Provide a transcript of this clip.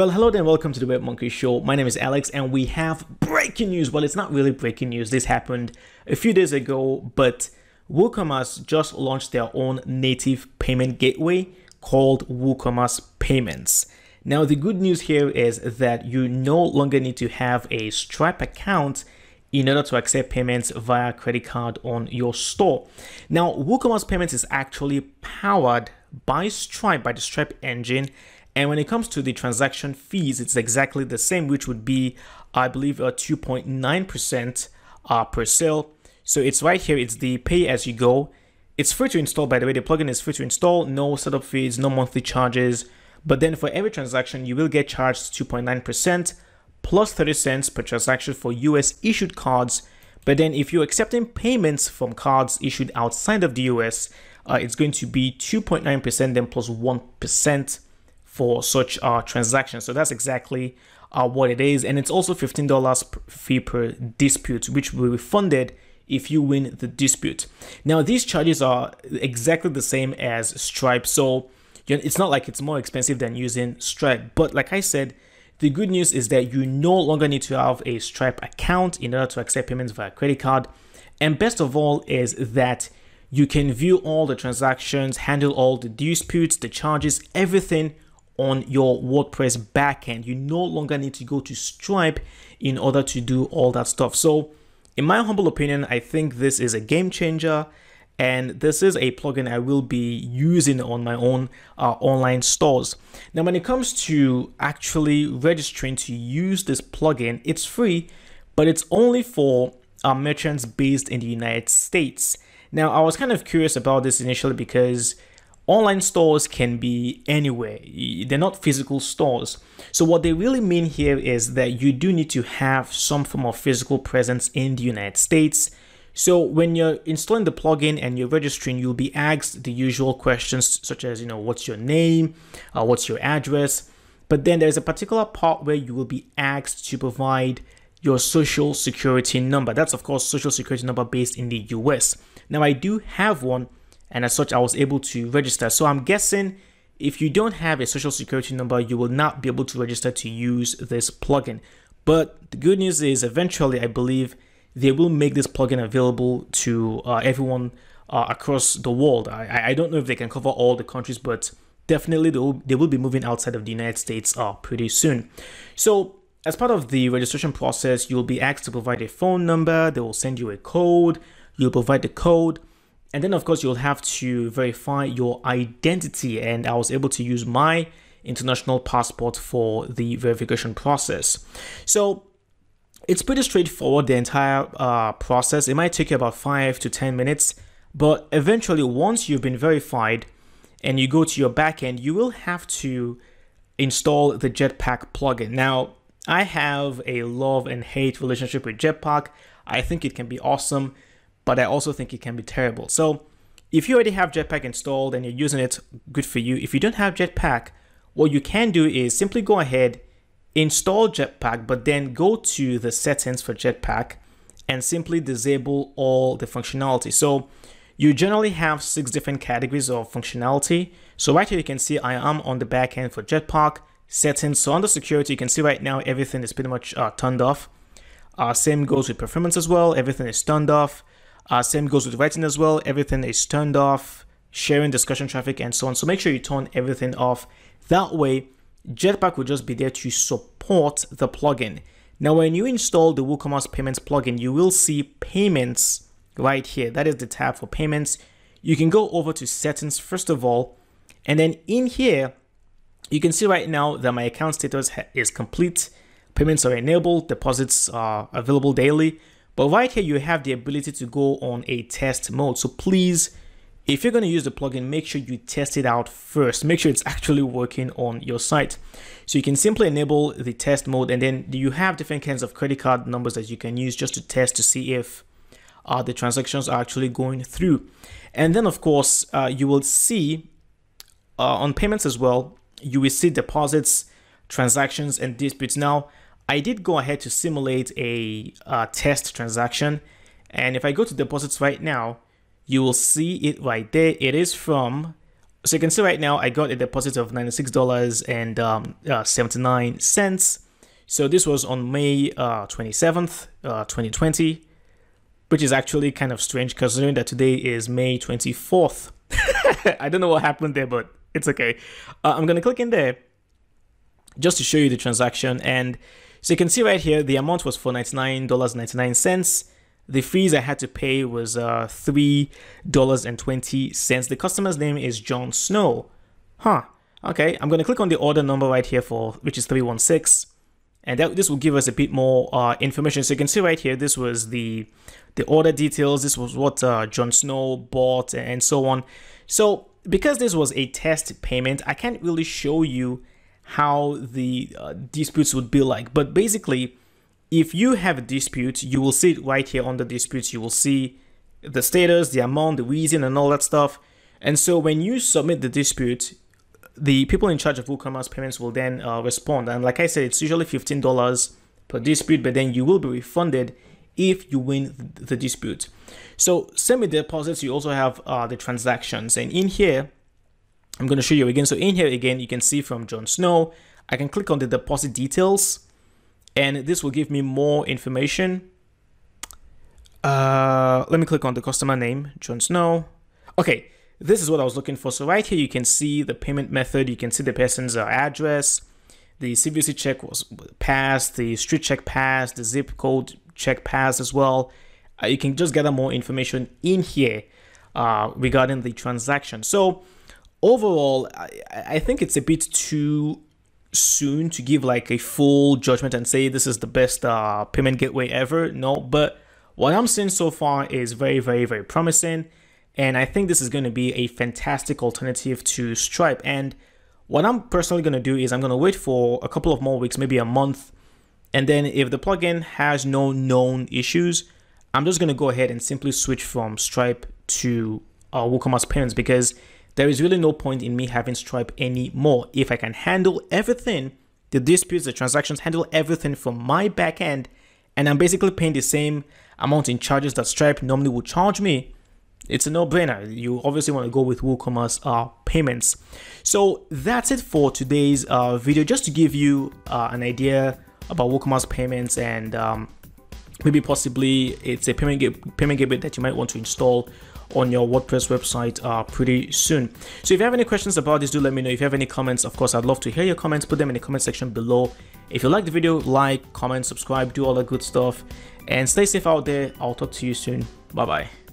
Well, hello and welcome to the Web Monkey Show. My name is Alex, and we have breaking news. Well, it's not really breaking news. This happened a few days ago, but WooCommerce just launched their own native payment gateway called WooCommerce Payments. Now, the good news here is that you no longer need to have a Stripe account in order to accept payments via credit card on your store. Now, WooCommerce Payments is actually powered by Stripe, by the Stripe engine. And when it comes to the transaction fees, it's exactly the same, which would be, I believe, a 2.9% uh, per sale. So it's right here. It's the pay as you go. It's free to install, by the way. The plugin is free to install. No setup fees, no monthly charges. But then for every transaction, you will get charged 2.9% plus 30 cents per transaction for US issued cards. But then if you're accepting payments from cards issued outside of the US, uh, it's going to be 2.9% then plus 1 for such uh, transactions. So that's exactly uh, what it is. And it's also $15 fee per dispute, which will be funded if you win the dispute. Now, these charges are exactly the same as Stripe. So it's not like it's more expensive than using Stripe. But like I said, the good news is that you no longer need to have a Stripe account in order to accept payments via credit card. And best of all is that you can view all the transactions, handle all the disputes, the charges, everything on your WordPress backend. You no longer need to go to Stripe in order to do all that stuff. So, in my humble opinion, I think this is a game changer and this is a plugin I will be using on my own uh, online stores. Now, when it comes to actually registering to use this plugin, it's free, but it's only for uh, merchants based in the United States. Now, I was kind of curious about this initially because online stores can be anywhere. They're not physical stores. So what they really mean here is that you do need to have some form of physical presence in the United States so when you're installing the plugin and you're registering, you'll be asked the usual questions such as, you know, what's your name, uh, what's your address. But then there's a particular part where you will be asked to provide your social security number. That's of course social security number based in the US. Now I do have one and as such I was able to register. So I'm guessing if you don't have a social security number, you will not be able to register to use this plugin. But the good news is eventually I believe they will make this plugin available to uh, everyone uh, across the world. I, I don't know if they can cover all the countries, but definitely they will, they will be moving outside of the United States uh, pretty soon. So as part of the registration process, you'll be asked to provide a phone number. They will send you a code. You'll provide the code. And then, of course, you'll have to verify your identity. And I was able to use my international passport for the verification process. So it's pretty straightforward, the entire uh, process. It might take you about 5 to 10 minutes, but eventually once you've been verified and you go to your backend, you will have to install the Jetpack plugin. Now, I have a love and hate relationship with Jetpack. I think it can be awesome, but I also think it can be terrible. So if you already have Jetpack installed and you're using it, good for you. If you don't have Jetpack, what you can do is simply go ahead install Jetpack, but then go to the settings for Jetpack and simply disable all the functionality. So you generally have six different categories of functionality. So right here, you can see I am on the back end for Jetpack settings. So under security, you can see right now, everything is pretty much uh, turned off. Uh, same goes with performance as well. Everything is turned off. Uh, same goes with writing as well. Everything is turned off. Sharing discussion traffic and so on. So make sure you turn everything off. That way, Jetpack will just be there to support the plugin. Now, when you install the WooCommerce Payments plugin, you will see payments right here. That is the tab for payments. You can go over to settings first of all, and then in here, you can see right now that my account status is complete. Payments are enabled, deposits are available daily. But right here, you have the ability to go on a test mode. So please if you're going to use the plugin, make sure you test it out first. Make sure it's actually working on your site. So you can simply enable the test mode and then you have different kinds of credit card numbers that you can use just to test to see if uh, the transactions are actually going through. And then of course, uh, you will see uh, on payments as well, you will see deposits, transactions, and disputes. Now, I did go ahead to simulate a uh, test transaction. And if I go to deposits right now, you will see it right there. It is from So you can see right now I got a deposit of $96 and um, uh, 79 cents. So this was on May uh, 27th, uh, 2020, which is actually kind of strange considering that today is May 24th. I don't know what happened there, but it's okay. Uh, I'm going to click in there just to show you the transaction. And so you can see right here, the amount was for $99.99. The fees I had to pay was uh, $3.20. The customer's name is John Snow. Huh. Okay, I'm going to click on the order number right here for which is 316 and that this will give us a bit more uh, information. So you can see right here, this was the the order details. This was what uh, John Snow bought and so on. So because this was a test payment, I can't really show you how the uh, disputes would be like. But basically, if you have a dispute, you will see it right here on the disputes. You will see the status, the amount, the reason, and all that stuff. And so when you submit the dispute, the people in charge of WooCommerce payments will then uh, respond. And like I said, it's usually $15 per dispute, but then you will be refunded if you win the dispute. So semi deposits, you also have uh, the transactions. And in here, I'm going to show you again. So in here again, you can see from John Snow, I can click on the deposit details and this will give me more information. Uh, let me click on the customer name, John Snow. Okay, this is what I was looking for. So right here, you can see the payment method. You can see the person's uh, address. The CVC check was passed. The street check passed. The zip code check passed as well. Uh, you can just gather more information in here uh, regarding the transaction. So overall, I, I think it's a bit too soon to give like a full judgment and say this is the best uh, payment gateway ever. No, but what I'm seeing so far is very, very, very promising. And I think this is going to be a fantastic alternative to Stripe. And what I'm personally going to do is I'm going to wait for a couple of more weeks, maybe a month. And then if the plugin has no known issues, I'm just going to go ahead and simply switch from Stripe to uh, WooCommerce Payments because there is really no point in me having Stripe anymore. If I can handle everything, the disputes, the transactions, handle everything from my backend, and I'm basically paying the same amount in charges that Stripe normally would charge me, it's a no-brainer. You obviously want to go with WooCommerce uh, payments. So that's it for today's uh, video, just to give you uh, an idea about WooCommerce payments and um, maybe possibly it's a payment, payment gateway that you might want to install on your WordPress website uh, pretty soon. So if you have any questions about this, do let me know. If you have any comments, of course, I'd love to hear your comments. Put them in the comment section below. If you like the video, like, comment, subscribe, do all that good stuff. And stay safe out there. I'll talk to you soon. Bye-bye.